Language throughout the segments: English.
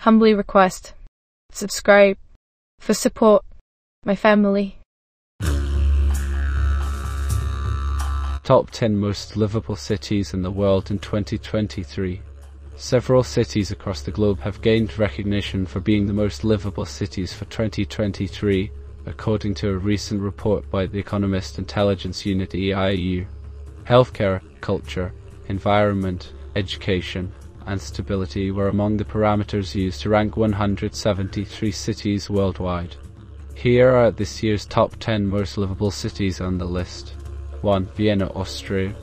Humbly request. Subscribe. For support. My family. Top 10 most livable cities in the world in 2023. Several cities across the globe have gained recognition for being the most livable cities for 2023, according to a recent report by the Economist Intelligence Unit EIU. Healthcare, culture, environment, education, and stability were among the parameters used to rank 173 cities worldwide. Here are this year's top 10 most livable cities on the list. 1. Vienna, Austria.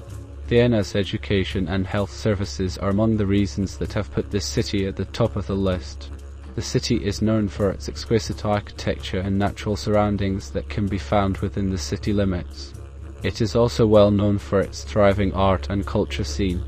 Vienna's education and health services are among the reasons that have put this city at the top of the list. The city is known for its exquisite architecture and natural surroundings that can be found within the city limits. It is also well known for its thriving art and culture scene.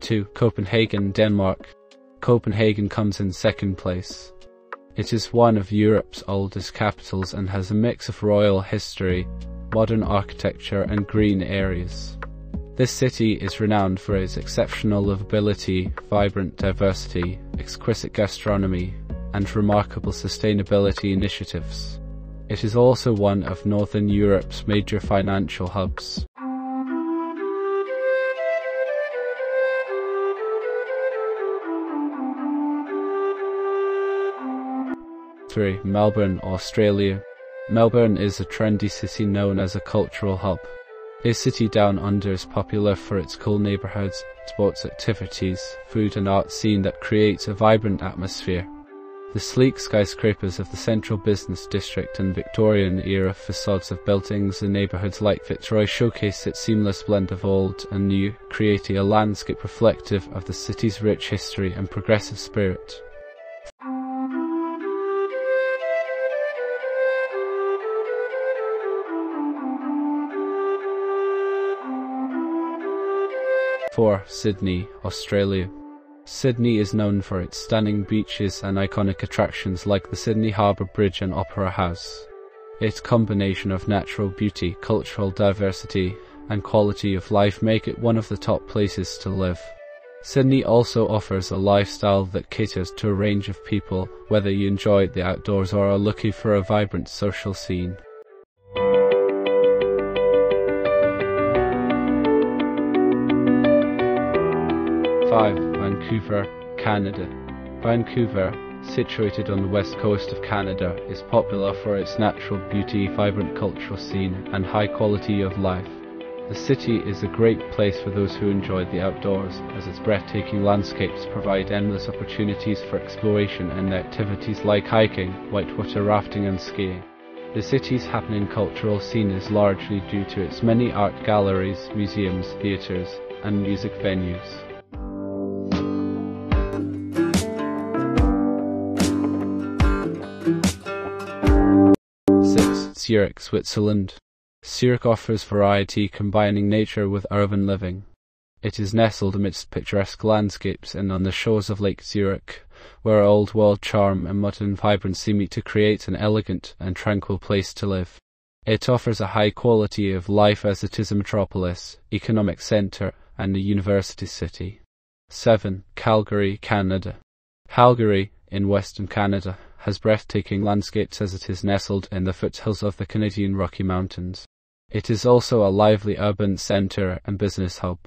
Two, Copenhagen, Denmark. Copenhagen comes in second place. It is one of Europe's oldest capitals and has a mix of royal history, modern architecture and green areas. This city is renowned for its exceptional livability, vibrant diversity, exquisite gastronomy, and remarkable sustainability initiatives. It is also one of Northern Europe's major financial hubs. 3. Melbourne, Australia. Melbourne is a trendy city known as a cultural hub. This city down under is popular for its cool neighbourhoods, sports activities, food and art scene that creates a vibrant atmosphere. The sleek skyscrapers of the central business district and Victorian-era facades of buildings in neighbourhoods like Fitzroy showcase its seamless blend of old and new, creating a landscape reflective of the city's rich history and progressive spirit. 4. Sydney, Australia. Sydney is known for its stunning beaches and iconic attractions like the Sydney Harbour Bridge and Opera House. Its combination of natural beauty, cultural diversity, and quality of life make it one of the top places to live. Sydney also offers a lifestyle that caters to a range of people, whether you enjoy the outdoors or are looking for a vibrant social scene. 5. Vancouver, Canada. Vancouver, situated on the west coast of Canada, is popular for its natural beauty, vibrant cultural scene, and high quality of life. The city is a great place for those who enjoy the outdoors, as its breathtaking landscapes provide endless opportunities for exploration and activities like hiking, whitewater rafting and skiing. The city's happening cultural scene is largely due to its many art galleries, museums, theatres, and music venues. Zurich, Switzerland. Zurich offers variety combining nature with urban living. It is nestled amidst picturesque landscapes and on the shores of Lake Zurich, where old world charm and modern vibrancy meet to create an elegant and tranquil place to live. It offers a high quality of life as it is a metropolis, economic centre, and a university city. 7. Calgary, Canada. Calgary, in western Canada, has breathtaking landscapes as it is nestled in the foothills of the Canadian Rocky Mountains. It is also a lively urban centre and business hub.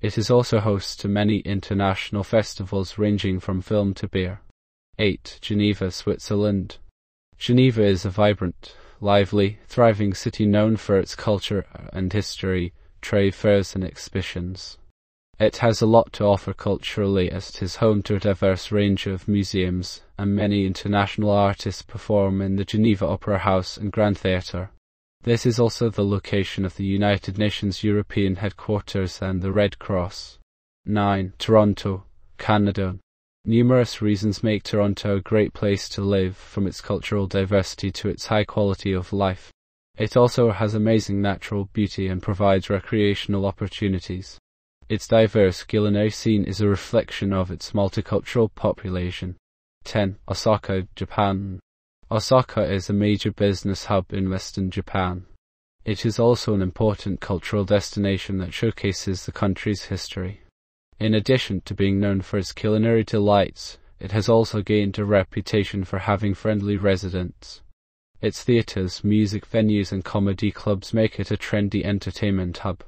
It is also host to many international festivals ranging from film to beer. 8. Geneva, Switzerland. Geneva is a vibrant, lively, thriving city known for its culture and history, trade fairs and exhibitions. It has a lot to offer culturally as it is home to a diverse range of museums, and many international artists perform in the Geneva Opera House and Grand Theatre. This is also the location of the United Nations European headquarters and the Red Cross. 9. Toronto, Canada. Numerous reasons make Toronto a great place to live, from its cultural diversity to its high quality of life. It also has amazing natural beauty and provides recreational opportunities. Its diverse culinary scene is a reflection of its multicultural population. 10. Osaka, Japan. Osaka is a major business hub in western Japan. It is also an important cultural destination that showcases the country's history. In addition to being known for its culinary delights, it has also gained a reputation for having friendly residents. Its theatres, music venues and comedy clubs make it a trendy entertainment hub.